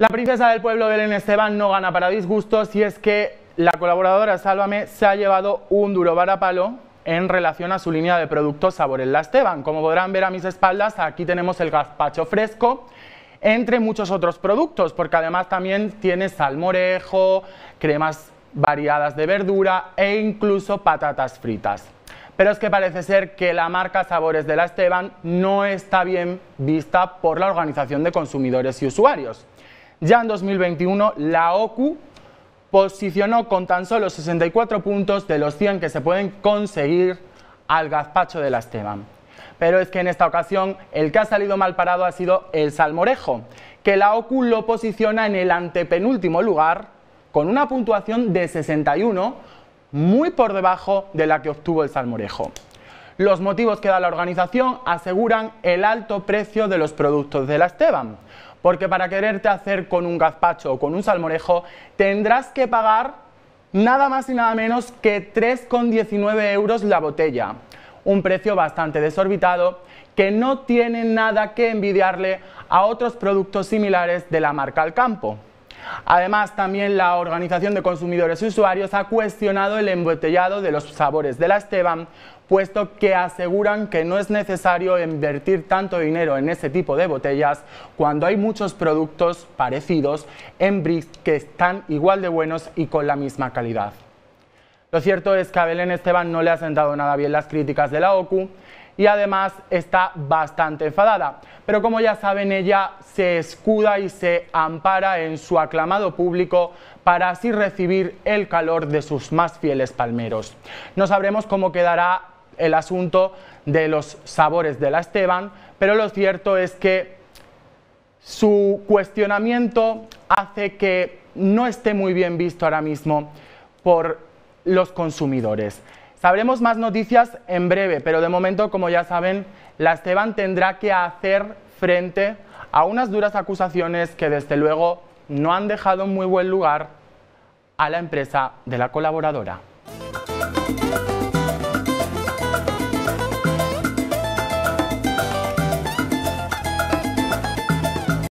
La princesa del pueblo Belén Esteban no gana para disgustos y es que la colaboradora Sálvame se ha llevado un duro varapalo en relación a su línea de productos Sabores La Esteban. Como podrán ver a mis espaldas, aquí tenemos el gazpacho fresco, entre muchos otros productos, porque además también tiene salmorejo, cremas variadas de verdura e incluso patatas fritas. Pero es que parece ser que la marca Sabores de la Esteban no está bien vista por la Organización de Consumidores y Usuarios. Ya en 2021, la OCU posicionó con tan solo 64 puntos de los 100 que se pueden conseguir al gazpacho de la Esteban. Pero es que en esta ocasión el que ha salido mal parado ha sido el salmorejo, que la OCU lo posiciona en el antepenúltimo lugar con una puntuación de 61, muy por debajo de la que obtuvo el salmorejo. Los motivos que da la organización aseguran el alto precio de los productos de la Esteban, porque para quererte hacer con un gazpacho o con un salmorejo tendrás que pagar nada más y nada menos que 3,19 euros la botella, un precio bastante desorbitado que no tiene nada que envidiarle a otros productos similares de la marca Alcampo. Además, también la Organización de Consumidores y Usuarios ha cuestionado el embotellado de los sabores de la Esteban, puesto que aseguran que no es necesario invertir tanto dinero en ese tipo de botellas cuando hay muchos productos parecidos en bricks que están igual de buenos y con la misma calidad. Lo cierto es que a Belén Esteban no le ha sentado nada bien las críticas de la OCU y además está bastante enfadada. Pero como ya saben, ella se escuda y se ampara en su aclamado público para así recibir el calor de sus más fieles palmeros. No sabremos cómo quedará el asunto de los sabores de la Esteban, pero lo cierto es que su cuestionamiento hace que no esté muy bien visto ahora mismo por los consumidores. Sabremos más noticias en breve, pero de momento, como ya saben, la Esteban tendrá que hacer frente a unas duras acusaciones que desde luego no han dejado muy buen lugar a la empresa de la colaboradora.